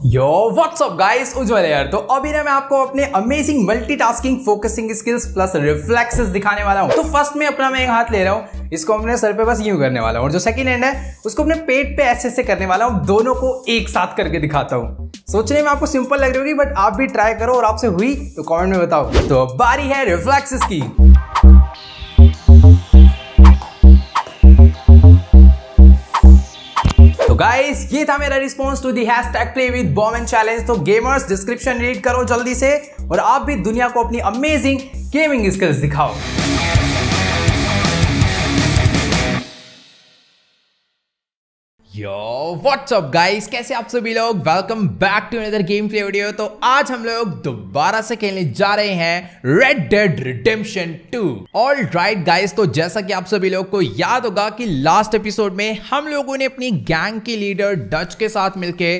यो WhatsApp guys उज्जवल यार। तो अभी ना मैं आपको अपने amazing multitasking focusing skills plus reflexes दिखाने वाला हूँ। तो फ़र्स्ट में अपना मैं एक हाथ ले रहा हूँ। इसको अपने सर पे बस यूँ करने वाला हूँ। और जो सेकंड हैंड है, उसको अपने पेट पे ऐसे ऐसे करने वाला हूँ। दोनों को एक साथ करके दिखाता हूँ। सोचने में आपको सिंपल लग रही होगी बट आप भी ट्राई करो और आपसे हुई तो कमेंट में बताओ। तो बारी है रिफ्लेक्सेस की। गाइस ये था मेरा response to the hashtag play with bomb and challenge तो गेमर्स डिस्क्रिप्शन रीड करो जल्दी से और आप भी दुनिया को अपनी अमेजिंग गेमिंग स्किल्स दिखाओ। यो व्हाट्सअप गाइस कैसे आप सभी लोग? Welcome back to another game play video तो आज हम लोग दोबारा से खेलने जा रहे हैं red dead redemption 2 all right guys तो जैसा कि आप सभी लोग को याद होगा कि लास्ट एपिसोड में हम लोगों ने अपनी गैंग के लीडर डच के साथ मिलके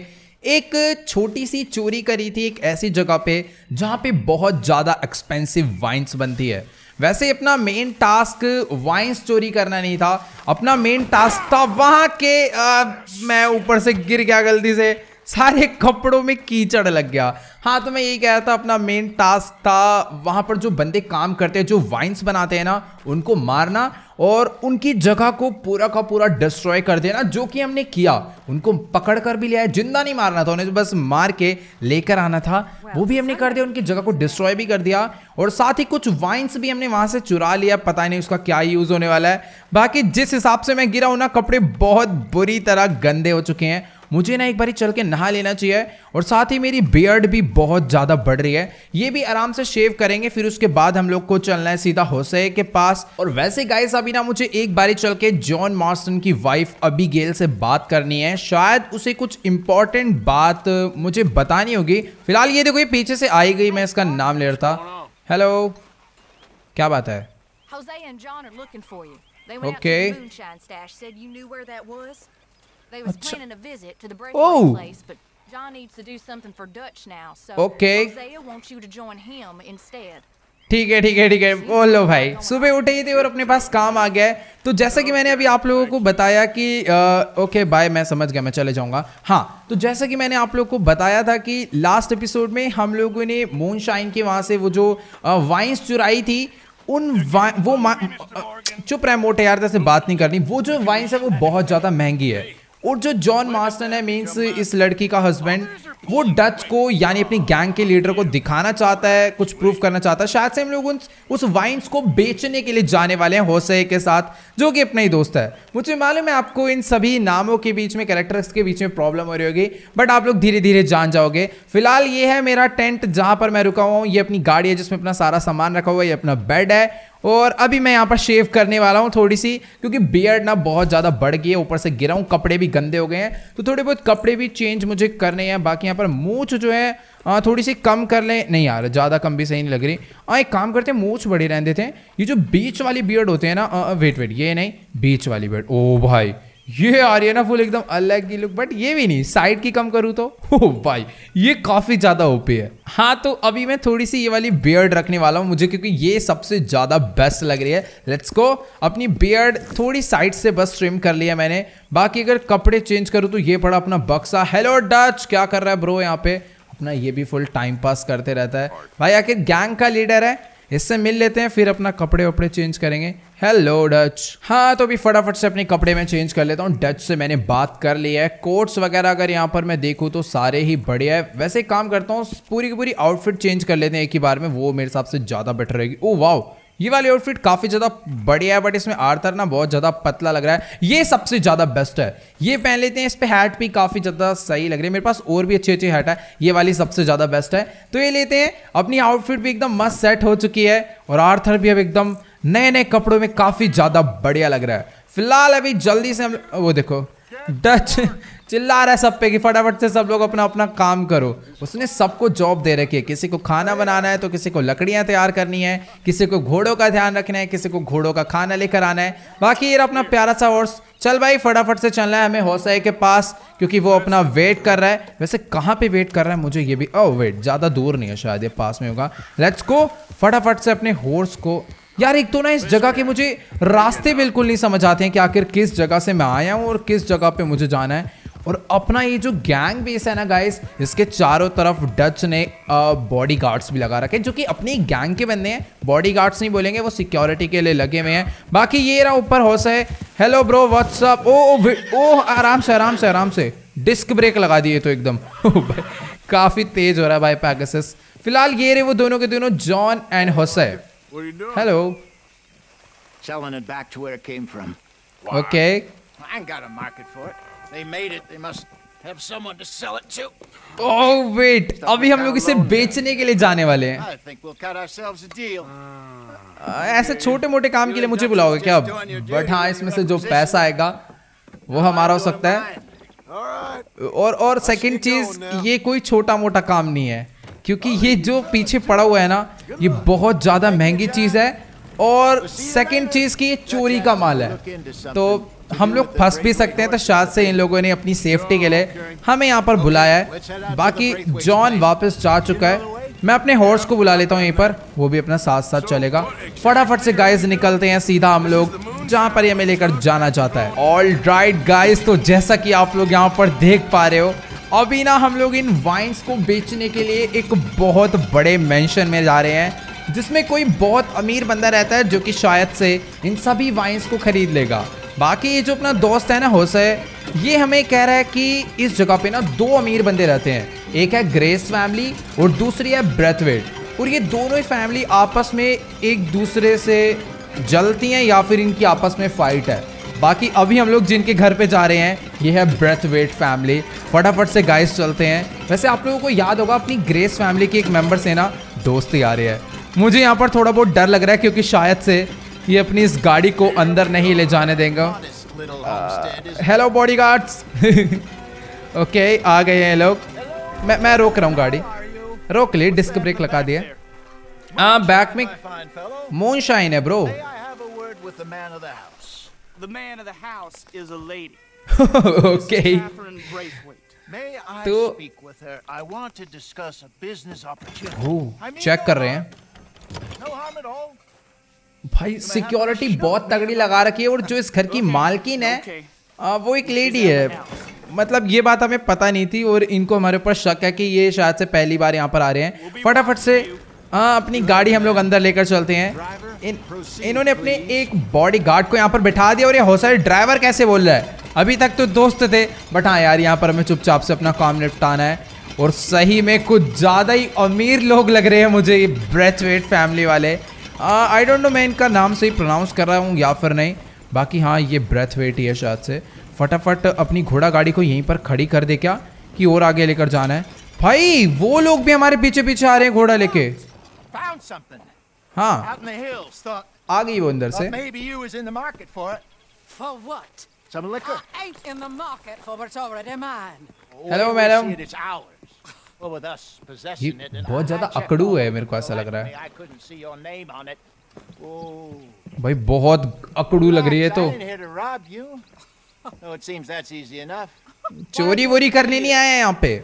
एक छोटी सी चोरी करी थी एक ऐसी जगह पे जहाँ पे बहुत ज़्यादा एक्सपेंसिव वाइन्स बनती है। वैसे अपना मेन टास्क वाइन चोरी करना नहीं था। अपना मेन टास्क था वहाँ के आ, मैं ऊपर से गिर गया गलती से। सारे कपड़ों में कीचड़ लग गया। हाँ तो मैं यही कह रहा था अपना मेन टास्क था वहाँ पर जो बंदे काम करते हैं जो वाइन्स बनाते हैं ना उनको मारना और उनकी जगह को पूरा का पूरा डिस्ट्रॉय कर देना जो कि हमने किया। उनको पकड़ कर भी लिया है ज़िंदा नहीं मारना था उन्हें तो बस मार के लेकर आना था। वो भी हमने कर दिया उनकी जगह को डिस्ट्रॉय भी कर दिया और साथ ही कुछ वाइन्स भी हमने वहाँ से चुरा लिया पता नहीं उसका क्या यूज़ होने वाला है। बाकी जिस हिसाब से मैं गिरा हूँ ना कपड़े बहुत बुरी तरह गंदे हो चुके हैं मुझे ना एक बारी चल के नहा लेना चाहिए और साथ ही मेरी बियर्ड भी बहुत ज़्यादा बढ़ रही है। ये भी आराम से शेव करेंगे फिर उसके बाद हम लोग को चलना है सीधा होसे के पास। और वैसे गाइस अभी ना मुझे एक बारी चल के जॉन मार्सन की वाइफ अभी गेल से बात करनी है। शायद उसे कुछ इंपॉर्टेंट बात मुझे बतानी होगी। फ़िलहाल ये देखो ये पीछे से आई गई मैं इसका नाम ले रहा था। हेलो क्या बात है? Okay They was planning a visit to the breakaway oh. place, but John needs to do something for Dutch now, so okay. Hosea wants you to join him instead. ठीक है ठीक है ठीक है। बोलो भाई। सुबह उठे ही थे और अपने पास काम आ गया है। तो जैसा कि मैंने अभी आप लोगों को बताया कि आ, ओके बाय मैं समझ गया मैं चले जाऊँगा। हाँ तो जैसा कि मैंने आप लोगों को बताया था कि लास्ट एपिसोड में हम लोगों ने मून शाइन के वहाँ से वो जो वाइन्स चुराई थी उन वो चुप रहे मोटे यार जैसे बात नहीं करनी। वो जो वाइन्स है वो बहुत ज़्यादा महँगी है। और जो जॉन मार्सन है, मीन्स इस लड़की का हस्बैंड वो डच को, यानी अपनी गैंग के लीडर को दिखाना चाहता है, कुछ प्रूफ करना चाहता है। शायद से हम लोग उन, उस वाइन्स को बेचने के लिए जाने वाले हैं, होसे के साथ, जो कि अपना ही दोस्त है। मुझे मालूम है आपको इन सभी नामों के बीच में कैरेक्टर्स के बीच में प्रॉब्लम हो रही होगी बट आप लोग धीरे धीरे जान जाओगे। फ़िलहाल ये है मेरा टेंट जहाँ पर मैं रुका हुआ हूँ। ये अपनी गाड़ी है जिसमें अपना सारा सामान रखा हुआ है, ये अपना बेड है। और अभी मैं यहाँ पर शेव करने वाला हूँ थोड़ी सी, क्योंकि बियर्ड ना बहुत ज़्यादा बढ़ गई है, ऊपर से गिरा हूँ, कपड़े भी गंदे हो गए हैं। तो थोड़े बहुत कपड़े भी चेंज मुझे करने हैं, बाकी यहाँ पर मूछ जो है थोड़ी सी कम कर लें। नहीं यार, ज़्यादा कम भी सही नहीं लग रही। हाँ एक काम करते हैं, मूछ बड़े रहते थे ये जो बीच वाली बियर्ड होते हैं ना वेट वेट ये नहीं बीच वाली बियर्ड ओ भाई ये आ रही है ना फुल एकदम अलग की लुक बट ये भी नहीं साइड की कम करूँ तो? ओ भाई, ये काफ़ी ज़्यादा ओपी है। हाँ तो अभी मैं थोड़ी सी ये वाली बियर्ड रखने वाला हूँ मुझे, क्योंकि ये सबसे ज़्यादा बेस्ट लग रही है। लेट्स गो अपनी बियर्ड थोड़ी साइड से बस ट्रिम कर लिया मैंने। बाकी अगर कपड़े चेंज करूँ तो ये पड़ा अपना बक्सा। हेलो डच क्या कर रहा है ब्रो यहाँ पे? अपना ये भी फुल टाइम पास करते रहता है। भाई, आखिर गैंग का लीडर है? इससे मिल लेते हैं, फिर अपना कपड़े वपड़े चेंज करेंगे। हेलो डच हाँ तो अभी फटाफट से अपने कपड़े में चेंज कर लेता हूँ। डच से मैंने बात कर ली है। कोट्स वगैरह अगर यहाँ पर मैं देखूँ तो सारे ही बढ़िया है। वैसे काम करता हूँ, पूरी की पूरी आउटफिट चेंज कर लेते हैं एक ही बार में। वो मेरे हिसाब से ज़्यादा बेटर रहेगी। ओ वाओ ये वाली आउटफिट काफ़ी ज़्यादा बढ़िया है बट इसमें आर्थर ना बहुत ज़्यादा पतला लग रहा है। ये सबसे ज़्यादा बेस्ट है। ये पहन लेते हैं, इस पे हैट भी काफ़ी ज़्यादा सही लग रही है। मेरे पास और भी अच्छी अच्छी हैट है। ये वाली सबसे ज़्यादा बेस्ट है। तो ये लेते हैं, अपनी आउटफिट भी एकदम मस्त सेट हो चुकी है और आर्थर भी अब एकदम नए नए कपड़ों में काफ़ी ज़्यादा बढ़िया लग रहा है। फ़िलहाल अभी जल्दी से हम, वो देखो डच चिल्ला रहा है सब पे कि फटाफट से सब लोग अपना अपना काम करो। उसने सबको जॉब दे रखी है। किसी को खाना बनाना है तो किसी को लकड़ियाँ तैयार करनी है, किसी को घोड़ों का ध्यान रखना है, किसी को घोड़ों का खाना लेकर आना है। बाकी ये अपना प्यारा सा हॉर्स चल भाई, फटाफट से चलना है हमें हौसले के पास, क्योंकि वो अपना वेट कर रहा है। वैसे कहाँ पे वेट कर रहा है मुझे ये भी ओ वेट ज़्यादा दूर नहीं है शायद ये पास में होगा। लेट्स को फटाफट से अपने हॉर्स को यार, एक तो ना इस जगह के मुझे रास्ते बिल्कुल नहीं समझ आते हैं कि आखिर किस जगह से मैं आया हूँ और किस जगह पे मुझे जाना है। और अपना ये जो गैंग बेस है ना गाइस इसके चारों तरफ़ डच ने बॉडी गार्ड्स भी लगा रखे हैं जो कि अपनी गैंग के बंदे हैं। बॉडी गार्ड्स नहीं बोलेंगे वो सिक्योरिटी के लिए लगे हुए हैं। बाकी ये रहा ऊपर हौस है। हेलो ब्रो व्हाट्सअप ओ ओ, ओ आराम से आराम से आराम से। डिस्क ब्रेक लगा दिए तो एकदम। काफ़ी तेज हो रहा है भाई पैगसस फ़िलहाल ये रहे वो दोनों के दोनों John and Jose hello Selling it back to where it came from. Okay I ain't got a market for it. They made it. They must have someone to sell it to. Oh wait अभी हम लोग इसे बेचने के लिए जाने वाले हैं। I think we'll cut ourselves a deal. ऐसे छोटे मोटे काम के लिए मुझे बुलाओगे क्या अब? बट हाँ इसमें से जो पैसा आएगा वो हमारा हो सकता है। और और सेकंड चीज़ ये कोई छोटा मोटा काम नहीं है। क्योंकि ये जो पीछे पड़ा हुआ है ना ये बहुत ज़्यादा महँगी चीज़ है। और सेकंड चीज़ की ये चोरी का माल है। तो हम लोग फंस भी सकते हैं तो शायद से इन लोगों ने अपनी सेफ्टी के लिए हमें यहाँ पर बुलाया है। बाकी जॉन वापस जा चुका है। मैं अपने हॉर्स को बुला लेता हूँ यहीं पर। वो भी अपना साथ साथ चलेगा। फटाफट से गाइस निकलते हैं सीधा हम लोग, जहाँ पर हमें लेकर जाना चाहता है। ऑल राइट गाइस तो जैसा कि आप लोग यहाँ पर देख पा रहे हो, अभी ना हम लोग इन वाइन्स को बेचने के लिए एक बहुत बड़े मेंशन में जा रहे हैं, जिसमें कोई बहुत अमीर बंदा रहता है जो कि शायद से इन सभी वाइन्स को खरीद लेगा। बाकी ये जो अपना दोस्त है ना होसे ये हमें कह रहा है कि इस जगह पे ना दो अमीर बंदे रहते हैं। एक है ग्रेस फैमिली और दूसरी है ब्रेथवेट। और ये दोनों ही फैमिली आपस में एक दूसरे से जलती हैं या फिर इनकी आपस में फाइट है। बाकी अभी हम लोग जिनके घर पे जा रहे हैं, ये है ब्रेथ वेट फैमिली। फटाफट से गाइस चलते हैं। वैसे आप लोगों को याद होगा, अपनी ग्रेस फैमिली के एक मेंबर से ना दोस्ती आ रही है। मुझे यहाँ पर थोड़ा बहुत डर लग रहा है, क्योंकि शायद से ये अपनी इस गाड़ी को अंदर नहीं ले जाने देंगे। हेलो बॉडी गार्ड्स ओके आ गए हैं लोग। मैं मैं रोक रहा हूँ गाड़ी। रोक ली डिस्क ब्रेक लगा दिए। आ बैक हाँ, में मोन शाइन है ब्रो ओके तो चेक कर रहे हैं। भाई सिक्योरिटी बहुत तगड़ी लगा रखी है और जो इस घर की मालकिन है आ, वो एक लेडी है। मतलब ये बात हमें पता नहीं थी और इनको हमारे ऊपर शक है कि ये शायद से पहली बार यहाँ पर आ रहे हैं। फटाफट से हाँ अपनी गाड़ी हम लोग अंदर लेकर चलते हैं। इन इन्होंने अपने एक बॉडी गार्ड को यहाँ पर बैठा दिया और ये हौसला ड्राइवर कैसे बोल रहा है? अभी तक तो दोस्त थे बट हाँ यार यहाँ पर हमें चुपचाप से अपना काम निपटाना है। और सही में कुछ ज़्यादा ही अमीर लोग लग रहे हैं मुझे ये ब्रेथ वेट फैमिली वाले। आई डोंट नो मैं इनका नाम सही प्रोनाउंस कर रहा हूँ या फिर नहीं। बाकी हाँ ये ब्रेथ वेट ही है शायद से। फटाफट अपनी घोड़ा गाड़ी को यहीं पर खड़ी कर दे क्या? कि और आगे लेकर जाना है। भाई वो लोग भी हमारे पीछे पीछे आ रहे हैं घोड़ा लेके। हाँ। आ गई वो अंदर से। thought maybe ये बहुत ज़्यादा अकड़ू है मेरे को ऐसा लग रहा है. Oh. भाई बहुत अकड़ू लग रही है तो. चोरी वोरी करने नहीं आए यहाँ पे?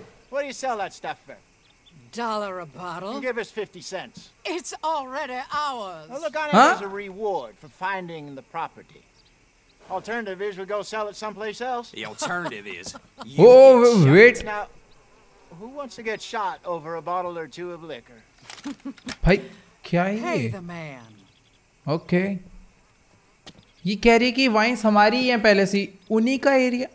Dollar a You bottle. give us 50 cents. It's already ours. Well, look on it Huh? as a reward for finding the property. Alternative is we go sell it someplace else. The alternative is oh wait Now, who wants to get shot over a bottle or two of liquor? भाई क्या है Pay ये the man. Okay ये कह रही कि wines हमारी ही हैं पहले से उन्हीं का एरिया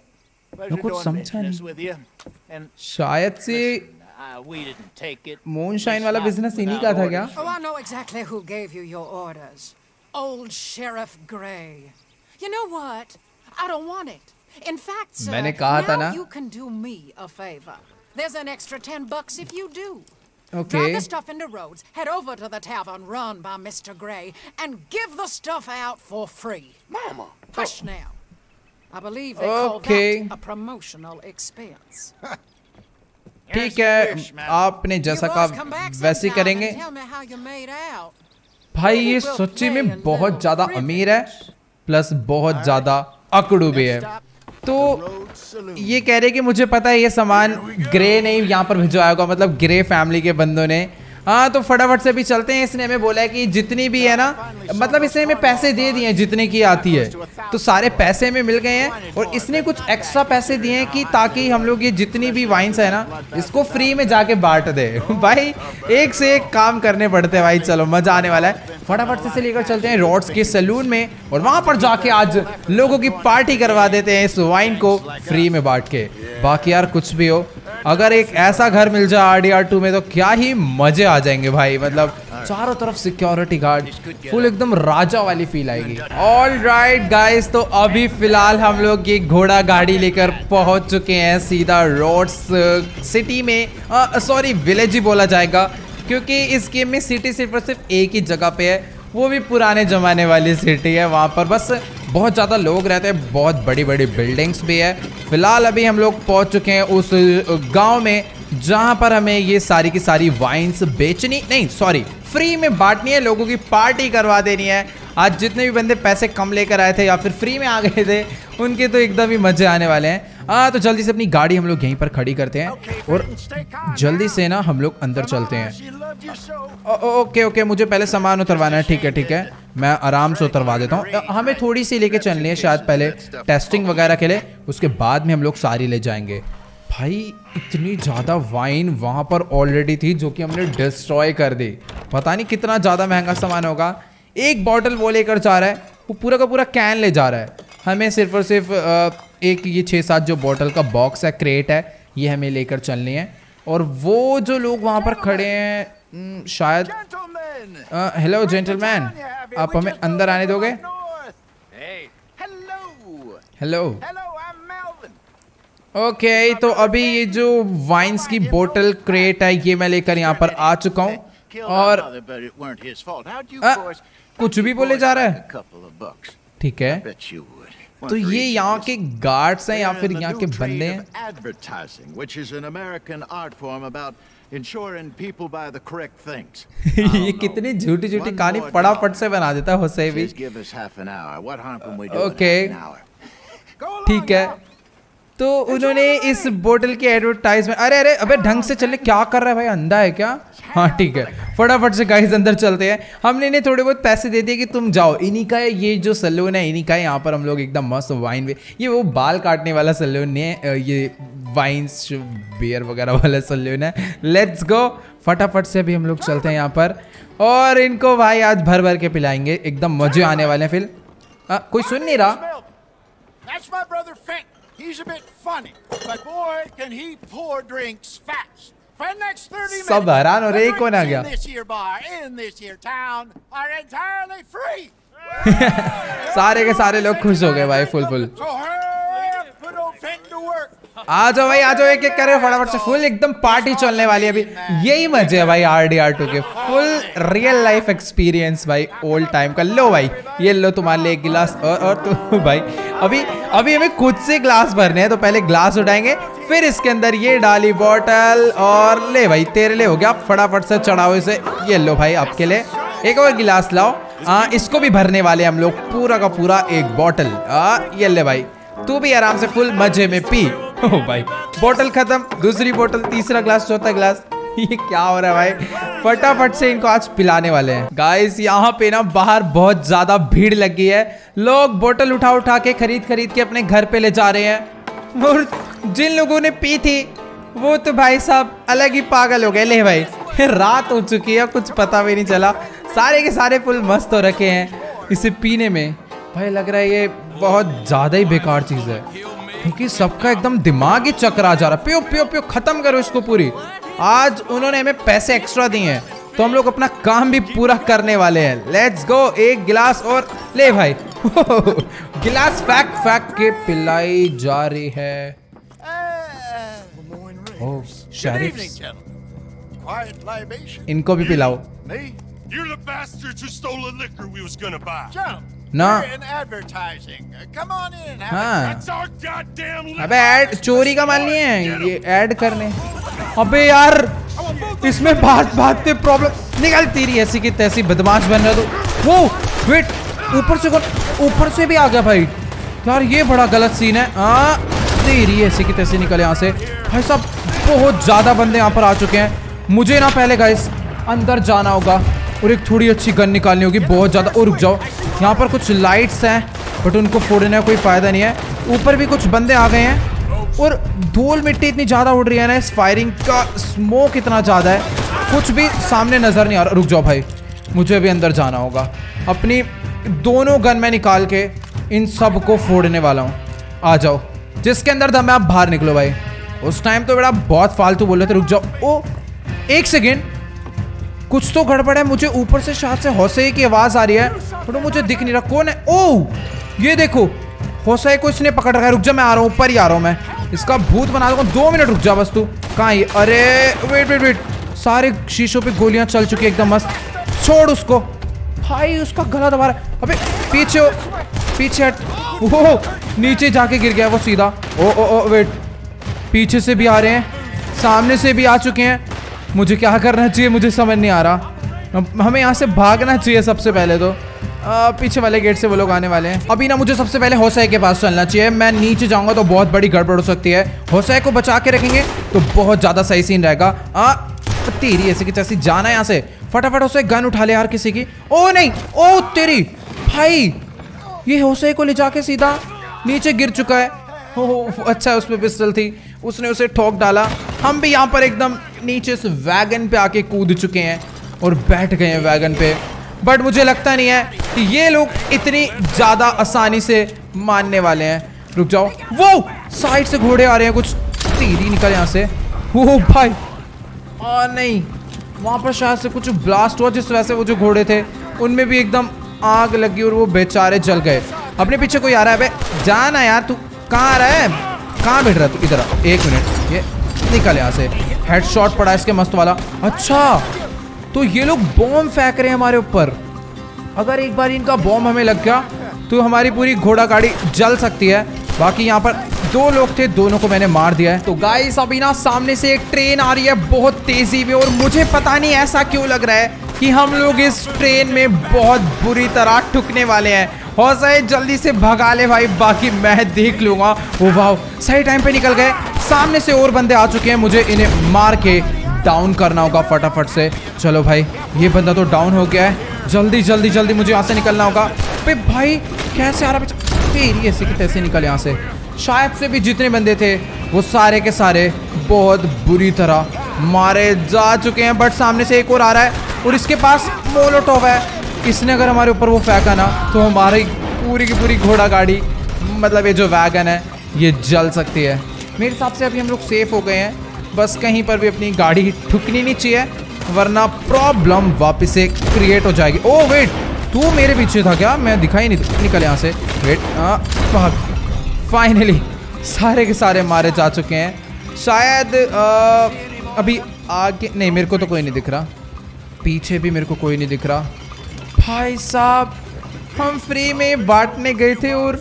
Pleasure कुछ समझा नहीं। शायद से uh. मूनशाइन वाला बिज़नेस इन्हीं का था क्या. Oh, I know exactly who gave you your orders. Old Sheriff Gray. You know what? I don't want it. In fact, sir, मैंने कहा था ना। you can do me a favor. There's an extra ten bucks if you do. Okay Drive the stuff into roads, head over to the tavern run by Mr. Gray, and give the stuff out for free. Mama. Hush now. I believe they call Okay. that a promotional expense. ठीक Here's your है wish, madam. आपने जैसा You कहा boys come back वैसे ही sometime करेंगे and tell me how you made out. भाई ये We'll सच्ची play a में बहुत little ज्यादा cribbage. अमीर है प्लस बहुत ज्यादा अकड़ू भी है Stop. तो ये कह रहे कि मुझे पता है ये सामान ग्रे नहीं यहाँ पर भिजवाया होगा मतलब ग्रे फैमिली के बंदों ने। हाँ तो फटाफट से भी चलते हैं। इसने हमें बोला है कि जितनी भी है ना मतलब इसने हमें पैसे दे दिए हैं, जितने की आती है। तो सारे पैसे हमें मिल गए हैं और इसने कुछ एक्स्ट्रा पैसे दिए हैं कि ताकि हम लोग ये जितनी भी वाइन्स है ना, इसको फ्री में जाके बांट दे। भाई, एक से एक काम करने पड़ते हैं भाई, चलो, मज़ा आने वाला है। फटाफट से लेकर चलते हैं रॉड्स के सैलून में और वहाँ पर जाके आज लोगों की पार्टी करवा देते हैं इस वाइन को फ्री में बांट के। बाकी यार, कुछ भी हो, अगर एक ऐसा घर मिल जाए आर डी आर टू में तो क्या ही मज़े आ जाएँगे भाई मतलब चारों तरफ़ सिक्योरिटी गार्ड फुल एकदम राजा वाली फील आएगी। ऑल राइट गाइस तो अभी फ़िलहाल हम लोग ये घोड़ा गाड़ी लेकर पहुँच चुके हैं सीधा रोड्स सिटी में। सॉरी विलेज ही बोला जाएगा क्योंकि इस गेम में सिटी सिर्फ़ और सिर्फ़ एक ही जगह पे है। वो भी पुराने ज़माने वाली सिटी है वहाँ पर। बस बहुत ज़्यादा लोग रहते हैं बहुत बड़ी बड़ी बिल्डिंग्स भी है। फ़िलहाल अभी हम लोग पहुँच चुके हैं उस गाँव में। जहाँ पर हमें ये सारी की सारी वाइन्स बेचनी नहीं सॉरी फ्री में बांटनी है लोगों की पार्टी करवा देनी है। आज जितने भी बंदे पैसे कम लेकर आए थे या फिर फ्री में आ गए थे उनके तो एकदम ही मज़े आने वाले हैं। हाँ तो जल्दी से अपनी गाड़ी हम लोग यहीं पर खड़ी करते हैं और जल्दी से ना हम लोग अंदर चलते हैं। ओ, ओके ओके मुझे पहले सामान उतरवाना है ठीक है ठीक है। मैं आराम से उतरवा देता हूँ। हमें थोड़ी सी लेके चलनी है शायद पहले टेस्टिंग वगैरह के लिए उसके बाद में हम लोग सारी ले जाएँगे। भाई इतनी ज़्यादा वाइन वहाँ पर ऑलरेडी थी जो कि हमने डिस्ट्रॉय कर दी। पता नहीं कितना ज़्यादा महँगा सामान होगा। एक बॉटल वो लेकर जा रहा है वो पूरा का पूरा कैन ले जा रहा है। हमें सिर्फ़ और सिर्फ़ एक ये छः सात जो बॉटल का बॉक्स है क्रेट है ये हमें लेकर चलनी है। और वो जो लोग वहाँ पर खड़े हैं शायद हेलो जेंटलमैन आप हमें अंदर आने दोगे? हेलो ओके okay, तो अभी ये जो वाइन्स की बोतल क्रेट है ये मैं लेकर यहाँ पर आ चुका हूँ। और आ, कुछ भी बोले जा रहा है? ठीक है। तो ये यहाँ के गार्ड्स हैं या फिर यहाँ के बंदे हैं? ये कितनी झूठी झूठी कहानी फटाफट से बना देता है ठीक है। तो उन्होंने इस बोतल की एडवर्टाइजमेंट अरे अरे अबे ढंग से चले क्या कर रहा है भाई? अंधा है क्या? हाँ ठीक है। फटाफट से गाइस अंदर चलते हैं। हमने इन्हें थोड़े बहुत पैसे दे दिए कि तुम जाओ। इन्हीं का है ये जो सैलून है इन्हीं का है यहाँ पर हम लोग एकदम मस्त वाइन वे ये वो बाल काटने वाला सलून है ये वाइन्स बियर वगैरह वाला सलून है। लेट्स गो फटाफट से अभी हम लोग चलते हैं यहाँ पर। और इनको भाई आज भर भर के पिलाएँगे। एकदम मज़े आने वाले हैं फिर। कोई सुन नहीं रहा? That's my brother Fenton. He's a bit funny, but boy, can he pour drinks fast. For the next 30 minutes, सब हैरान हो रहे हैं, the कौन आ drinks गया? in this here bar, in this here town, are entirely free. सारे के सारे लोग खुश हो गए भाई फुल फुल आ जाओ भाई आ जाओ एक एक करे फटाफट से फुल एकदम पार्टी चलने वाली है अभी। यही मज़े है भाई आर डी आर टू के फुल रियल लाइफ एक्सपीरियंस भाई ओल्ड टाइम का। लो भाई ये लो तुम्हारे लिए एक गिलास और और तो भाई अभी अभी हमें खुद से ग्लास भरने हैं तो पहले ग्लास उठाएँगे फिर इसके अंदर ये डाली बॉटल और ले भाई तेरे लिए हो गया फटाफट से चढ़ाओ इसे। ये लो भाई आपके लिए। एक और गिलास लाओ। आ, इसको भी भरने वाले हम लोग पूरा का पूरा एक बॉटल आ, ये ले भाई। तू भी आराम से फुल मज़े में पी। ओ भाई बोतल खत्म दूसरी बोतल तीसरा ग्लास चौथा ग्लास ये क्या हो रहा है भाई? फटाफट से इनको आज पिलाने वाले हैं। गाइस यहाँ पे ना बाहर बहुत ज़्यादा भीड़ लग गई है। लोग बोतल उठा उठा के खरीद खरीद के अपने घर पे ले जा रहे हैं। और जिन लोगों ने पी थी वो तो भाई साहब अलग ही पागल हो गए। ले भाई रात हो चुकी है कुछ पता भी नहीं चला। सारे के सारे फुल मस्त हो रखे हैं। इसे पीने में भाई लग रहा है ये बहुत ज़्यादा ही बेकार चीज़ है। क्योंकि सबका एकदम दिमाग ही चकरा जा रहा है। पियो पियो पियो खत्म करो इसको पूरी। आज उन्होंने हमें पैसे एक्स्ट्रा दिए हैं। तो हम लोग अपना काम भी पूरा करने वाले हैं। लेट्स गो एक गिलास और ले भाई। गिलास फैक फैक के पिलाई जा रही है। ओह Good evening. इनको भी पिलाओ। Me? You're the bastards who stole the liquor we was gonna buy. Jump. Uh, in. हाँ goddamn अबे ऐड चोरी का मान लिए हैं ये ऐड करने अबे यार इसमें बात बात पे प्रॉब्लम निकल तेरी ऐसी की तैसी बदमाश बन रहा तू। वो वेट ऊपर से कौन ऊपर से भी आ गया भाई। यार ये बड़ा गलत सीन है। हाँ तेरी ऐसी की तैसी निकल यहाँ से। भाई साहब बहुत ज़्यादा बंदे यहाँ पर आ चुके हैं। मुझे ना पहले गाइस अंदर जाना होगा। और एक थोड़ी अच्छी गन निकालनी होगी, बहुत ज़्यादा। और रुक जाओ। यहाँ पर कुछ लाइट्स हैं बट उनको फोड़ने का कोई फ़ायदा नहीं है। ऊपर भी कुछ बंदे आ गए हैं, और धूल मिट्टी इतनी ज़्यादा उड़ रही है ना, इस फायरिंग का स्मोक इतना ज़्यादा है। कुछ भी सामने नज़र नहीं आ रहा। रुक जाओ भाई, मुझे भी अंदर जाना होगा। अपनी दोनों गन में निकाल के इन सबको फोड़ने वाला हूँ। आ जाओ। जिसके अंदर दम है आप बाहर निकलो भाई। उस टाइम तो बेटा बहुत फालतू बोल रहे थे, रुक जाओ। ओ, एक सेकेंड कुछ तो गड़बड़ है। मुझे ऊपर से शायद से हौसे की आवाज़ आ रही है। बट मुझे दिख नहीं रहा। कौन है? ओ, ये देखो। हौसे को इसने पकड़ रखा है। रुक जा, मैं आ रहा हूँ। ऊपर ही आ रहा हूँ मैं। इसका भूत बना दूँगा। दो मिनट रुक जा, बस तू। कहाँ अरे वेट वेट वेट सारे शीशों पे गोलियाँ चल चुकी है, एकदम मस्त। छोड़ उसको। भाई उसका गला दबा रहा है। अबे, पीछे हो। पीछे हट। ओह, नीचे जाके गिर गया वो सीधा। ओ ओ ओ वेट पीछे से भी आ रहे हैं। सामने से भी आ चुके हैं। मुझे क्या करना चाहिए? मुझे समझ नहीं आ रहा। हमें यहाँ से भागना चाहिए सबसे पहले तो। आ, पीछे वाले गेट से वो लोग आने वाले हैं। अभी ना मुझे सबसे पहले होसाई के पास चलना चाहिए। मैं नीचे जाऊँगा तो बहुत बड़ी गड़बड़ हो सकती है। होसाई को बचा के रखेंगे तो बहुत ज़्यादा सही सीन रहेगा। तेरी ऐसे की तैसी जाना है यहाँ से। फटाफट होसाई गन उठा ले यार किसी की। ओ नहीं! ओ तेरी! भाई! ये होसाई को ले जाके सीधा नीचे गिर चुका है। हो अच्छा उस पर पिस्टल थी। उसने उसे ठोक डाला। हम भी यहाँ पर एकदम नीचे से वैगन पे आके कूद चुके हैं और बैठ गए हैं वैगन पे। बट मुझे लगता नहीं है कि ये लोग इतनी ज़्यादा आसानी से मानने वाले हैं। रुक जाओ। वो साइड से घोड़े आ रहे हैं, कुछ तीरी निकल यहाँ से। वो भाई। आ, नहीं। वहाँ पर शायद से कुछ ब्लास्ट हुआ, जिस वजह से वो जो घोड़े थे, उनमें भी एकदम आग लगी और वो बेचारे जल गए। अपने पीछे कोई आ रहा है? भाई जाना यार तू। कहाँ आ रहा है? कहाँ बैठ रहा है तू? इधर एक मिनट। ये निकल यहाँ से। हेडशॉट पड़ा इसके मस्त वाला। अच्छा तो ये लोग बॉम्ब फेंक रहे हैं हमारे ऊपर। अगर एक बार इनका बॉम्ब हमें लग गया तो हमारी पूरी घोड़ा गाड़ी जल सकती है। बाकी यहाँ पर दो लोग थे, दोनों को मैंने मार दिया है। तो गाइस अभी ना सामने से एक ट्रेन आ रही है बहुत तेज़ी में, और मुझे पता नहीं ऐसा क्यों लग रहा है कि हम लोग इस ट्रेन में बहुत बुरी तरह ठुकने वाले हैं। हो सके जल्दी से भगा ले भाई, बाकी मैं देख लूँगा। वो वाह, सही टाइम पे निकल गए। सामने से और बंदे आ चुके हैं। मुझे इन्हें मार के डाउन करना होगा फटाफट से। चलो भाई, ये बंदा तो डाउन हो गया है। जल्दी जल्दी जल्दी मुझे यहाँ से निकलना होगा। पे भाई, कैसे आ रहा तेरी ऐसे कि तैसे निकल यहाँ से? शायद से भी जितने बंदे थे, वो सारे के सारे बहुत बुरी तरह मारे जा चुके हैं। बट सामने से एक और आ रहा है, और इसके पास मोलोटोव है। इसने अगर हमारे ऊपर वो फेंका ना तो हमारी पूरी की पूरी घोड़ा गाड़ी मतलब ये जो वैगन है, ये जल सकती है। मेरे हिसाब से अभी हम लोग सेफ़ हो गए हैं। बस कहीं पर भी अपनी गाड़ी ठुकनी नहीं चाहिए वरना प्रॉब्लम वापस से क्रिएट हो जाएगी। ओ वेट तू मेरे पीछे था क्या? मैं दिखाई नहीं निकल यहाँ से। वेट फाइनली सारे के सारे मारे जा चुके हैं। शायद आ, अभी आगे नहीं मेरे को तो कोई नहीं दिख रहा। पीछे भी मेरे को कोई नहीं दिख रहा। भाई साहब हम फ्री में बांटने गए थे और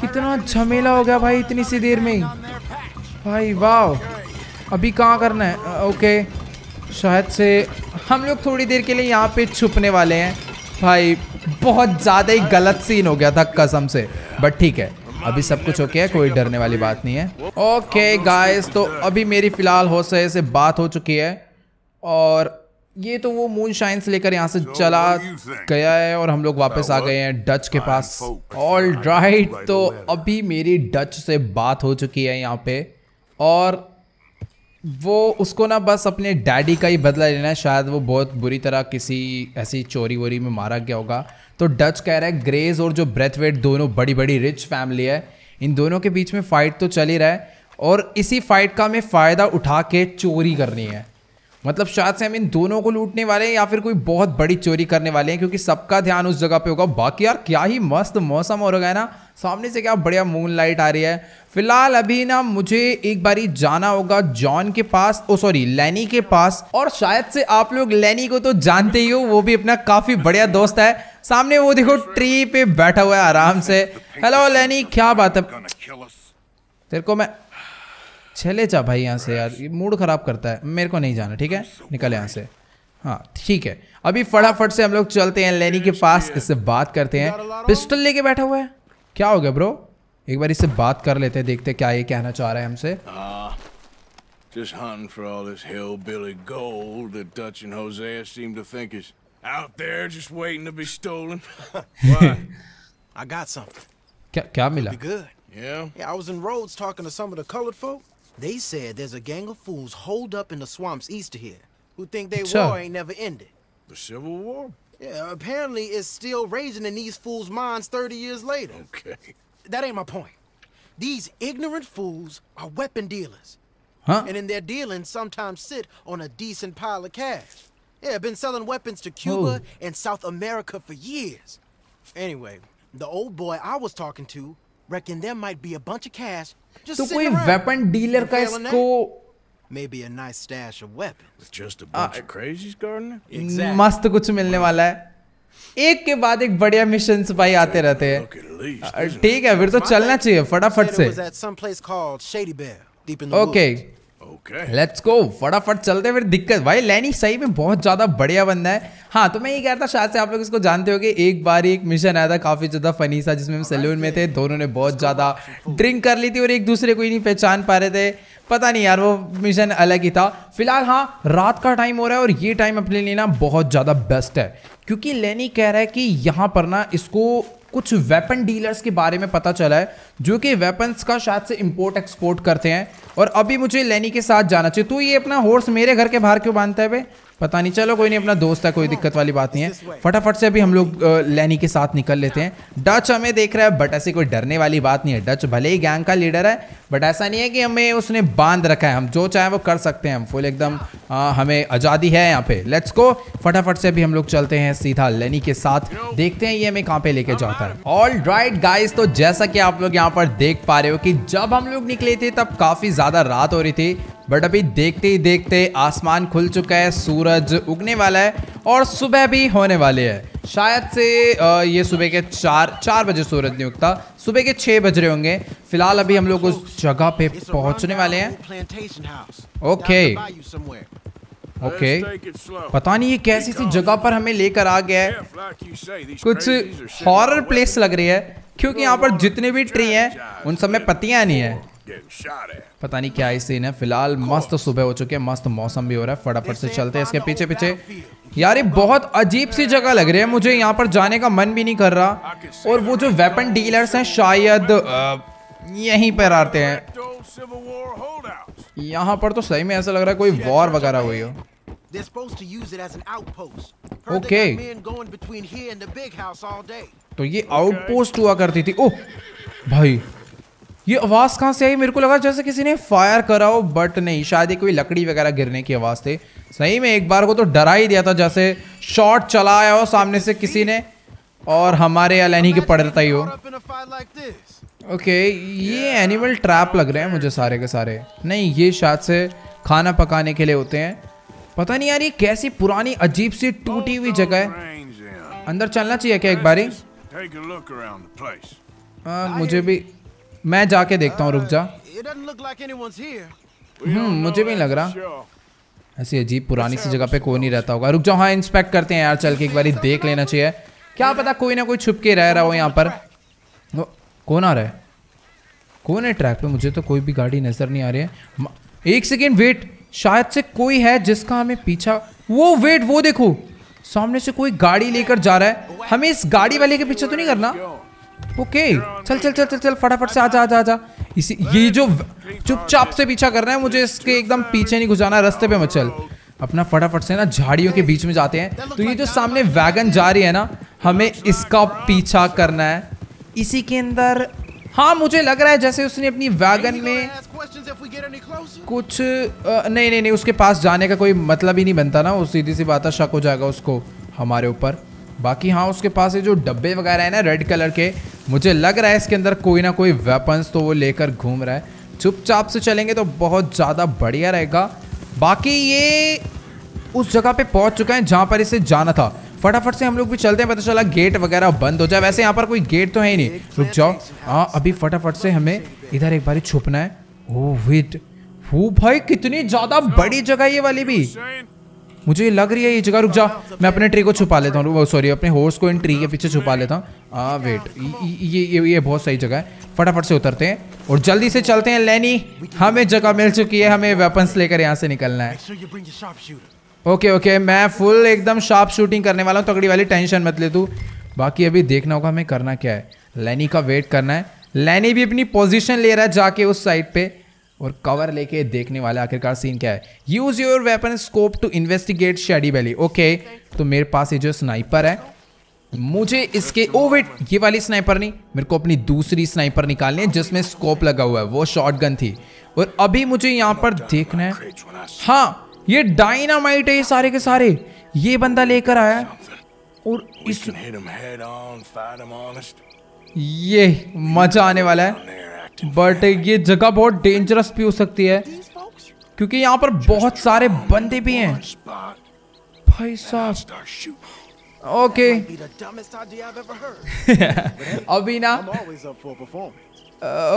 कितना झमेला हो गया भाई इतनी सी देर में ही। भाई वाह अभी कहाँ करना है? ओके। शायद से हम लोग थोड़ी देर के लिए यहाँ पे छुपने वाले हैं। भाई, बहुत ज़्यादा ही गलत सीन हो गया था कसम से। बट ठीक है, अभी सब कुछ ओके है, कोई डरने वाली बात नहीं है। ओके गाइस तो अभी मेरी फ़िलहाल हो सके से बात हो चुकी है। और ये तो वो मून शाइन से लेकर यहाँ से चला गया है और हम लोग वापस आ गए हैं डच के पास। ऑल राइट तो अभी मेरी डच से बात हो चुकी है यहाँ पे। और वो, उसको ना बस अपने डैडी का ही बदला लेना है। शायद वो बहुत बुरी तरह किसी ऐसी चोरी वोरी में मारा गया होगा। तो डच कह रहा है ग्रेज और जो ब्रेथवेट दोनों बड़ी बड़ी रिच फैमिली है, इन दोनों के बीच में फ़ाइट तो चल ही रहा है। और इसी फाइट का हमें फ़ायदा उठा के चोरी करनी है। मतलब शायद से हम इन दोनों को लूटने वाले हैं या फिर कोई बहुत बड़ी चोरी करने वाले हैं, क्योंकि सबका ध्यान उस जगह पे होगा। बाकी यार, क्या ही मस्त मौसम हो रहा है ना। सामने से क्या बढ़िया मून लाइट आ रही है। फ़िलहाल अभी ना मुझे एक बारी जाना होगा जॉन के पास, ओ सॉरी लैनी के पास। और शायद से आप लोग लैनी को तो जानते ही हो, वो भी अपना काफ़ी बढ़िया दोस्त है। सामने वो देखो ट्री पे बैठा हुआ है आराम से। हेलो लैनी क्या बात है? तेरे को मैं चले जा भाई यहाँ से यार मूड ख़राब करता है मेरे को नहीं जाना ठीक है निकल यहाँ से हाँ ठीक है अभी फटाफट से हम लोग चलते हैं लेनी के पास इससे बात करते हैं पिस्टल लेके बैठा हुआ है क्या हो गया ब्रो एक बार इससे बात कर लेते हैं देखते क्या ये कहना चाह रहा है हमसे Just hunting for all this hillbilly gold that Dutch and Hosea seem to think is out there just waiting to be stolen. Why? I got something. क्या क्या मिला good. Yeah? Yeah, I was in Rhodes talking to some of the colored folk. They said there's a gang of fools holed up in the swamps east of here who think their Acha. war ain't never ended. The Civil War? Yeah, apparently it's still raging in these fools' minds 30 years later. Okay. That ain't my point. These ignorant fools are weapon dealers. हाँ And in their dealings sometimes sit on a decent pile of cash. Yeah, been selling weapons to Cuba Oh. and South America for years. Anyway, the old boy I was talking to reckoned there might be a bunch of cash just तो कोई sitting around. Weapon dealer का इसको Maybe a nice stash of weapons. With just a bunch of crazies Gardner? Exactly. मस्त कुछ मिलने वाला है एक के बाद एक बढ़िया मिशन भाई आते रहते हैं. अ, ठीक है फिर तो चलना चाहिए फटाफट से it was at some place called Shady Bear, deep in the okay. Okay. Let's go फटाफट चलते हैं, फिर दिक्कत। भाई लैनी सही में बहुत ज़्यादा बढ़िया बंदा है। हाँ तो मैं ये कह रहा था शायद से आप लोग इसको जानते हो कि एक बार एक मिशन आया था काफ़ी ज़्यादा फनी सा जिसमें हम सैलून में थे दोनों ने बहुत ज़्यादा ड्रिंक कर ली थी और एक दूसरे को ही नहीं पहचान पा रहे थे। पता नहीं यार वो मिशन अलग ही था। फ़िलहाल हाँ रात का टाइम हो रहा है और ये टाइम अपने लिए ना बहुत ज़्यादा बेस्ट है। क्योंकि लेनी कह रहा है कि यहाँ पर ना इसको कुछ वेपन डीलर्स के बारे में पता चला है, जो कि वेपन्स का शायद से इंपोर्ट एक्सपोर्ट करते हैं। और अभी मुझे लेनी के साथ जाना चाहिए। तो ये अपना हॉर्स मेरे घर के बाहर क्यों बांधता है बे पता नहीं। चलो, कोई नहीं, अपना दोस्त है, कोई दिक्कत वाली बात नहीं है। फटाफट से अभी हम लोग लैनी के साथ निकल लेते हैं। डच हमें देख रहा है, बट ऐसी कोई डरने वाली बात नहीं है। डच भले ही गैंग का लीडर है, बट ऐसा नहीं है कि हमें उसने बाँध रखा है। हम जो चाहे वो कर सकते हैं। हम फुल एकदम हमें आज़ादी है यहाँ पे। लेट्स को फटाफट से अभी हम लोग चलते हैं सीधा लेनी के साथ। देखते हैं ये हमें कहाँ पे लेके जाता है। ऑल राइट गाइस तो जैसा कि आप लोग यहाँ पर देख पा रहे हो कि जब हम लोग निकले थे, तब काफ़ी ज़्यादा रात हो रही थी। बट अभी देखते ही देखते आसमान खुल चुका है सूरज उगने वाला है और सुबह भी होने वाली है। शायद से ये सुबह के चार चार बजे सूरज नहीं उगता सुबह के छः बज रहे होंगे। फ़िलहाल अभी हम लोग उस जगह पे पहुँचने वाले हैं. Okay slow. पता नहीं ये कैसी सी जगह पर हमें लेकर आ गया है। कुछ हॉरर प्लेस लग रही है क्योंकि यहाँ पर जितने भी ट्री हैं उन सब में पत्तियाँ नहीं है। पता नहीं क्या ही सीन है। फ़िलहाल मस्त सुबह हो चुके हैं मस्त मौसम भी हो रहा है फटाफट से चलते हैं इसके पीछे पीछे। यार ये बहुत अजीब सी जगह लग रही है मुझे यहाँ पर जाने का मन भी नहीं कर रहा। और वो जो वेपन डीलर्स हैं शायद यहीं पर आते हैं. यहाँ पर तो सही में ऐसा लग रहा है कोई वॉर वगैरह हुई हो। They're supposed to use it as an outpost. Heard Okay. they got men going between here and the big house all day. तो ये आउटपोस्ट हुआ करती थी। ओह भाई। ये आवाज़ कहाँ से आई? मेरे को लगा जैसे किसी ने फायर करा हो बट नहीं शायद ये कोई लकड़ी वगैरह गिरने की आवाज़ थी। सही में एक बार को तो डरा ही दिया था जैसे शॉट चलाया हो सामने से किसी ने और हमारे अलैनी के पड़ता ही हो। This. ओके ये एनिमल ट्रैप लग रहे हैं मुझे सारे के सारे। नहीं ये शायद से खाना पकाने के लिए होते हैं। पता नहीं यार ये कैसी पुरानी अजीब सी टूटी हुई जगह है। अंदर चलना चाहिए क्या एक बारी? Place. हाँ, मुझे भी मैं जाके देखता हूँ रुक जा. We don't मुझे भी लग रहा। ऐसी अजीब पुरानी सी जगह पे कोई नहीं रहता होगा। रुक जाओ हाँ इंस्पेक्ट करते हैं यार चल के एक बारी देख लेना चाहिए। क्या पता कोई ना कोई छुप के रह रहा हो यहाँ पर। कौन आ रहा है? कौन है ट्रैक पे? मुझे तो कोई भी गाड़ी नज़र नहीं आ रही है। एक सेकेंड वेट। शायद से कोई है जिसका हमें पीछा वो वेट वो देखो। सामने से कोई गाड़ी लेकर जा रहा है। हमें इस गाड़ी वाले के पीछे तो नहीं करना। ओके चल चल चल चल चल फटाफट से आजा आजा आजा। इसी ये जो चुपचाप से पीछा कर रहा है मुझे इसके एकदम पीछे नहीं घुसाना रास्ते पे मत चल। अपना फटाफट से ना झाड़ियों के बीच में जाते हैं। तो ये जो सामने वैगन जा रही है ना हमें इसका पीछा करना है। इसी के अंदर हाँ मुझे लग रहा है जैसे उसने अपनी वैगन में? कुछ अ, नहीं नहीं नहीं उसके पास जाने का कोई मतलब ही नहीं बनता ना। वो सीधी सी बात है शक हो जाएगा उसको हमारे ऊपर। बाकी हाँ उसके पास ये जो डब्बे वगैरह है ना रेड कलर के मुझे लग रहा है इसके अंदर कोई ना कोई वेपन्स तो वो लेकर घूम रहा है। चुपचाप से चलेंगे तो बहुत ज़्यादा बढ़िया रहेगा। बाकी ये उस जगह पे पहुँच चुका है जहाँ पर इसे जाना था। फटाफट से हम लोग भी चलते हैं, पता चला गेट वगैरह बंद हो जाए। वैसे यहाँ पर कोई गेट तो है ही नहीं। रुक जाओ। हाँ अभी फटाफट से हमें इधर एक बार छुपना है। ओ वेट वो भाई, कितनी ज़्यादा बड़ी जगह ये वाली भी? मुझे लग रही है, ये जगह रुक जा। मैं अपने ट्री को छुपा लेता हूँ। सॉरी अपने हॉर्स को इन ट्री के पीछे छुपा लेता हूँ। हाँ वेट ये ये ये बहुत सही जगह है। फटाफट से उतरते हैं और जल्दी से चलते हैं, लेनी। हमें जगह मिल चुकी है, हमें वेपन्स लेकर यहाँ से निकलना है. ओके ओके मैं फुल एकदम शार्प शूटिंग करने वाला हूँ, तगड़ी वाली टेंशन मत ले तू। बाकी अभी देखना होगा हमें करना क्या है। लैनी का वेट करना है। लैनी भी अपनी पोजीशन ले रहा है जाके उस साइड पे। और कवर लेके देखने वाला आखिरकार सीन क्या है? Use your weapon scope to investigate Shady Valley okay तो मेरे पास ये जो स्नाइपर है मुझे इसके ओ वेट ये वाली स्नाइपर नहीं मेरे को अपनी दूसरी स्नाइपर निकालनी है जिसमें स्कोप लगा हुआ है वो शॉटगन थी। और अभी मुझे यहाँ पर देखना है। हाँ ये डायनामाइट है ये सारे के सारे। ये बंदा लेकर आया है और इस. ये मज़ा आने वाला है। बट ये जगह बहुत डेंजरस भी हो सकती है क्योंकि यहाँ पर बहुत सारे बंदे भी हैं। भाई साहब। ओके. अभी ना.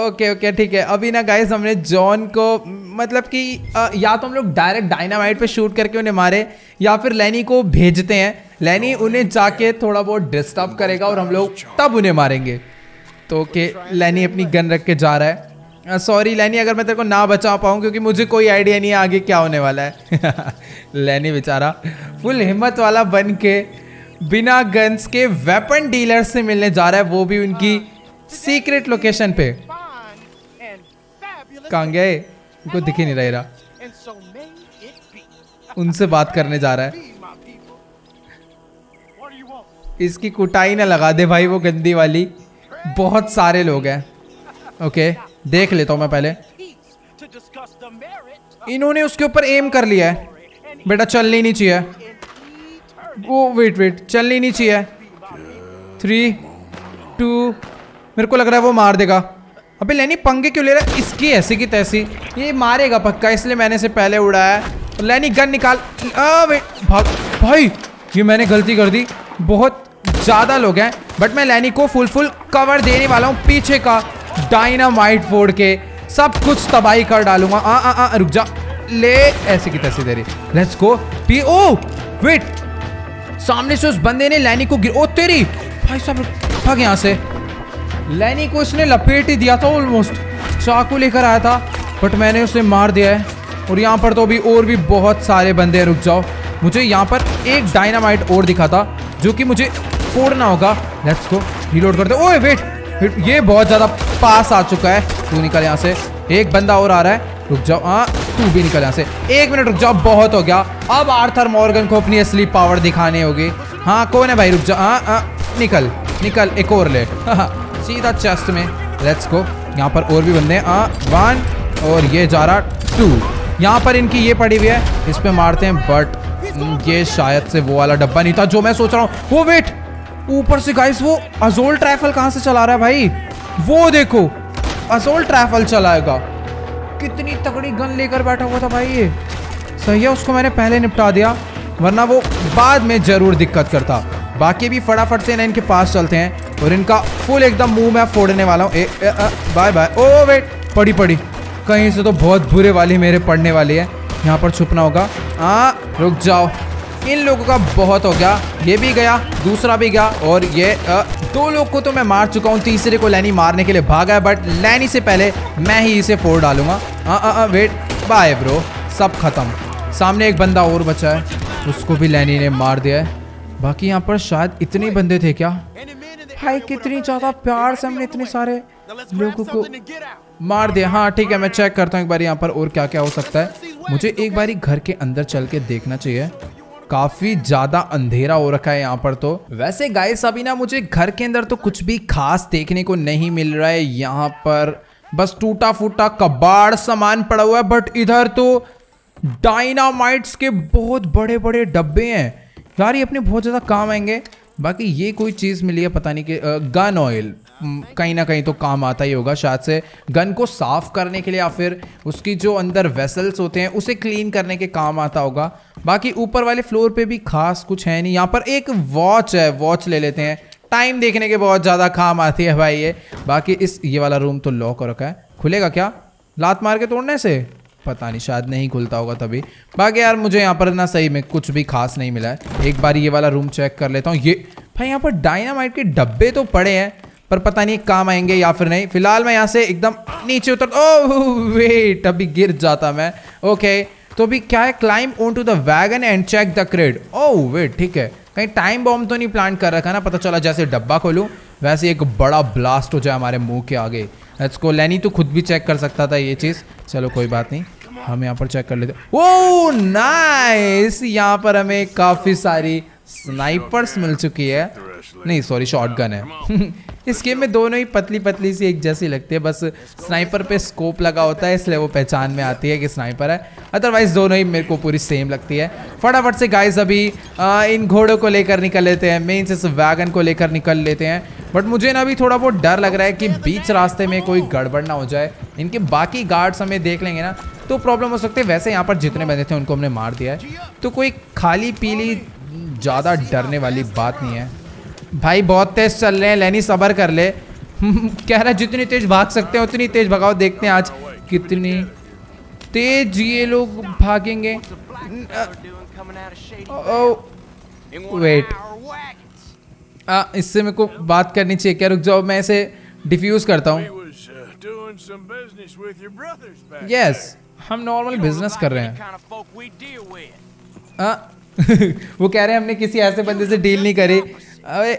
ओके ओके ठीक है। अभी ना गाइस हमने जॉन को मतलब कि या तो हम लोग डायरेक्ट डायनामाइट पे शूट करके उन्हें मारे या फिर लैनी को भेजते हैं। लैनी उन्हें जाके थोड़ा बहुत डिस्टर्ब करेगा और हम लोग तब उन्हें मारेंगे। तो ओके लैनी अपनी गन रख के जा रहा है। सॉरी लैनी, अगर मैं तेरे को ना बचा पाऊँ, क्योंकि मुझे कोई आइडिया नहीं है आगे क्या होने वाला है। लैनी बेचारा फुल हिम्मत वाला बन के बिना गन्स के वेपन डीलर से मिलने जा रहा है, वो भी उनकी सीक्रेट लोकेशन पे। गए उनको दिख ही नहीं रहा रहा. उनसे बात करने जा रहा है? इसकी कुटाई ना लगा दे भाई, वो गंदी वाली। बहुत सारे लोग हैं। ओके देख लेता हूँ मैं पहले। इन्होंने उसके ऊपर एम कर लिया है। बेटा, चलनी नहीं चाहिए। वो वेट वेट चलनी नहीं चाहिए। थ्री टू मेरे को लग रहा है वो मार देगा। अबे, लेनी, पंगे क्यों ले रहा है? इसकी ऐसी की तैसी। ये मारेगा पक्का, इसलिए मैंने इसे पहले उड़ाया लेनी, गन निकाल। आ वेट भाई, ये मैंने गलती कर दी। बहुत ज़्यादा लोग हैं बट मैं लैनी को फुल फुल कवर देने वाला हूँ पीछे का डायनामाइट फोड़ के। सब कुछ तबाही कर डालूँगा। आ आ आ, रुक जा। ले, ऐसे की तैसी तेरी। लेट्स गो पी, ओ वेट सामने से उस बंदे ने लैनी को गिर ओ, तेरी! भाई साहब, भाग यहाँ से। लैनी को इसने लपेट ही दिया था ऑलमोस्ट चाकू लेकर आया था बट मैंने उसे मार दिया है। और यहाँ पर तो अभी और भी बहुत सारे बंदे हैं। रुक जाओ। मुझे यहाँ पर एक डायनामाइट और दिखा था, जो कि मुझे फोड़ना होगा। लेट्स गो रीलोड करते। ओए वेट ये बहुत ज़्यादा पास आ चुका है। तू निकल यहाँ से। एक बंदा और आ रहा है। रुक जाओ। हाँ तू भी निकल यहाँ से। एक मिनट, रुक जाओ। बहुत हो गया। अब आर्थर मॉर्गन को अपनी असली पावर दिखानी होगी। हाँ कौन है भाई? रुक जाओ हाँ हाँ निकल। निकल, एक और ले। सीधा चेस्ट में। लेट्स गो यहाँ पर और भी बंदे। हैं हाँ वन और ये जा रहा टू यहाँ पर इनकी ये पड़ी हुई है। इस पर मारते हैं बट ये शायद से वो वाला डब्बा नहीं था जो मैं सोच रहा हूँ। वो वेट ऊपर से गाइस वो अजोल ट्रैफल कहाँ से चला रहा है भाई? वो देखो अजोल ट्रैफल चलाएगा। कितनी तगड़ी गन लेकर बैठा हुआ था भाई ये। सही है, उसको मैंने पहले निपटा दिया, वरना वो बाद में ज़रूर दिक्कत करता। बाकी भी फटाफट से ना इनके पास चलते हैं, और इनका फुल एकदम मुँह मैं फोड़ने वाला हूँ। बाय बाय ओ वेट पड़ी पड़ी। कहीं से तो बहुत बुरे वाली मेरे पड़ने वाली है। यहाँ पर छुपना होगा। हाँ रुक जाओ। इन लोगों का बहुत हो गया। ये भी गया दूसरा भी गया और ये अ, दो लोग को तो मैं मार चुका हूँ। तीसरे को लैनी मारने के लिए भागा है बट लैनी से पहले मैं ही इसे फोड़ डालूँगा। हाँ हाँ वेट बाय ब्रो सब खत्म। सामने एक बंदा और बचा है उसको भी लैनी ने मार दिया है। बाकी यहाँ पर शायद इतने बंदे थे क्या? भाई कितनी ज़्यादा प्यार से हमने इतने सारे लोगों को. मार दिया। हाँ ठीक है मैं चेक करता हूँ एक बार यहाँ पर और क्या क्या हो सकता है। मुझे एक बारी घर के अंदर चल के देखना चाहिए। काफ़ी ज़्यादा अंधेरा हो रखा है यहाँ पर तो। वैसे गाइस अभी ना मुझे घर के अंदर तो कुछ भी खास देखने को नहीं मिल रहा है यहाँ पर। बस टूटा फूटा कबाड़ सामान पड़ा हुआ है बट इधर तो डायनामाइट्स के बहुत बड़े बड़े डब्बे हैं। यार, ये अपने बहुत ज़्यादा काम आएँगे। बाकी ये कोई चीज़ मिली है, पता नहीं कि गन ऑयल कहीं ना कहीं तो काम आता ही होगा शायद से। गन को साफ़ करने के लिए या फिर उसकी जो अंदर वेसल्स होते हैं, उसे क्लीन करने के काम आता होगा। बाकी ऊपर वाले फ्लोर पे भी खास कुछ है नहीं। यहाँ पर एक वॉच है, वॉच ले लेते हैं। टाइम देखने के बहुत ज़्यादा काम आती है भाई ये। बाकी इस, ये वाला रूम तो लॉक हो रखा है। खुलेगा क्या? लात मार के तोड़ने से पता नहीं, शायद नहीं खुलता होगा तभी। बाकी यार, मुझे यहाँ पर ना सही में कुछ भी खास नहीं मिला है। एक बार ये वाला रूम चेक कर लेता हूँ। ये, भाई यहाँ पर डायनामाइट के डब्बे तो पड़े हैं, पर पता नहीं काम आएँगे या फिर नहीं। फ़िलहाल मैं यहाँ से एकदम नीचे उतर ओ वेट, अभी गिर जाता मैं। ओके तो अभी क्या है? Climb on to the wagon and check the crate oh wait ठीक है। कहीं टाइम बॉम्ब तो नहीं प्लान कर रखा ना? पता चला जैसे डब्बा खोलूं, वैसे एक बड़ा ब्लास्ट हो जाए हमारे मुँह के आगे। लेट्स को लैनी तो खुद भी चेक कर सकता था ये चीज़। चलो, कोई बात नहीं। हम यहाँ पर चेक कर लेते ओ नाइस यहाँ पर हमें काफ़ी सारी स्नाइपर्स मिल चुकी है। नहीं सॉरी शॉटगन है। इस गेम में दोनों ही पतली पतली सी एक जैसी लगती है बस स्नाइपर पे स्कोप लगा होता है इसलिए वो पहचान में आती है कि स्नाइपर है। अदरवाइज़ दोनों ही मेरे को पूरी सेम लगती है। फटाफट से गाइस अभी आ, इन घोड़ों को लेकर निकल लेते हैं मेन से वैगन को लेकर निकल लेते हैं। बट मुझे ना अभी थोड़ा बहुत डर लग रहा है कि बीच रास्ते में कोई गड़बड़ ना हो जाए। इनके बाकी गार्ड्स हमें देख लेंगे ना तो प्रॉब्लम हो सकती है। वैसे यहाँ पर जितने बंदे थे उनको हमने मार दिया है। तो कोई खाली पीली ज़्यादा डरने वाली बात नहीं है। भाई, बहुत तेज चल रहे हैं, लेनी सबर कर ले। कह रहा है, जितनी तेज भाग सकते हैं, उतनी तेज भगाओ, देखते हैं आज कितनी तेज ये लोग भागेंगे। वेट इससे मेरे को बात करनी चाहिए क्या? रुक जाओ, मैं इसे डिफ्यूज करता हूँ। यस हम नॉर्मल बिज़नेस कर रहे हैं। वो कह रहे हैं, हमने किसी ऐसे बंदे से डील नहीं करी। अबे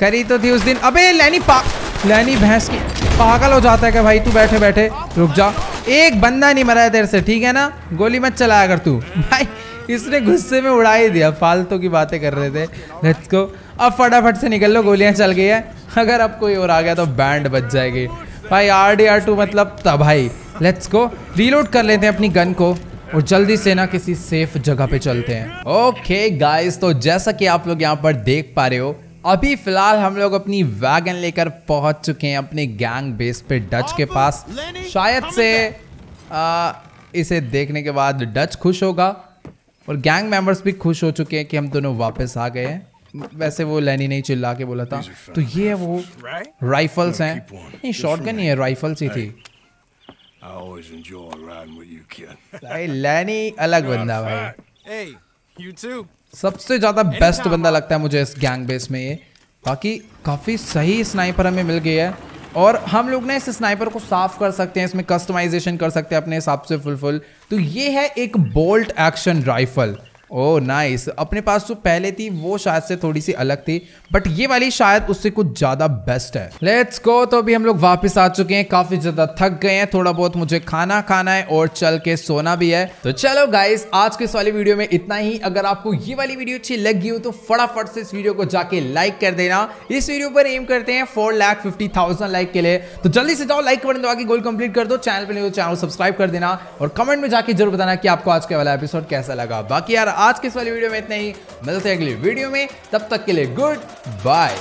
करी तो थी उस दिन। अबे लैनी पा लैनी भैंस की पागल हो जाता है क्या भाई? तू बैठे बैठे। रुक जा। एक बंदा नहीं मरा है तेरे से ठीक है ना? गोली मत चलाया कर तू। भाई इसने गुस्से में उड़ा ही दिया। फालतू की बातें कर रहे थे। लेट्स गो अब फटाफट से निकल लो गोलियाँ चल गई है। अगर अब कोई और आ गया तो बैंड बच जाएगी। भाई आर डी आर टू मतलब तबाही लेट्स गो रीलोड कर लेते हैं अपनी गन को और जल्दी से ना किसी सेफ़ जगह पे चलते हैं। ओके okay, गाइस तो जैसा कि आप लोग यहाँ पर देख पा रहे हो अभी फ़िलहाल हम लोग अपनी वैगन लेकर पहुँच चुके हैं अपने गैंग बेस पे डच के पास। शायद से आ, इसे देखने के बाद डच खुश होगा और गैंग मेंबर्स भी खुश हो चुके हैं कि हम दोनों वापस आ गए हैं। वैसे वो लैनी नहीं चिल्ला के बोला था। तो ये है वो राइफल्स हैं। नहीं शॉटगन नहीं है राइफल्स ही थी. भाई लैनी अलग बंदा भाई. सबसे ज़्यादा बेस्ट बंदा लगता है मुझे इस गैंग बेस में ये। बाकी काफ़ी सही स्नाइपर हमें मिल गई है। और हम लोग ना इस स्नाइपर को साफ़ कर सकते हैं इसमें कस्टमाइजेशन कर सकते हैं अपने हिसाब से फुलफुल फुल तो ये है एक bolt action rifle oh nice अपने पास जो पहले थी, वो शायद से थोड़ी सी अलग थी बट ये वाली शायद उससे कुछ ज़्यादा बेस्ट है। लेट्स गो तो अभी हम लोग वापस आ चुके हैं, काफ़ी ज़्यादा थक गए हैं, थोड़ा बहुत मुझे खाना खाना है और चल के सोना भी है। तो चलो गाइस आज के इस वाली वीडियो में इतना ही। अगर आपको ये वाली वीडियो अच्छी लगी हो तो फटाफट से इस वीडियो को जाके लाइक कर देना। इस वीडियो पर एम करते हैं four lakh fifty thousand like के लिए। तो जल्दी से जाओ लाइक बटन दबा के गोल कंप्लीट कर दो। चैनल पर नहीं हो चैनल सब्सक्राइब कर देना। और कमेंट में जाके ज़रूर बताना कि आपको आज का वाला एपिसोड कैसा लगा। बाकी यार आज के इस वाली वीडियो में इतना ही। मिलते हैं अगली वीडियो में। तब तक के लिए गुड बाय।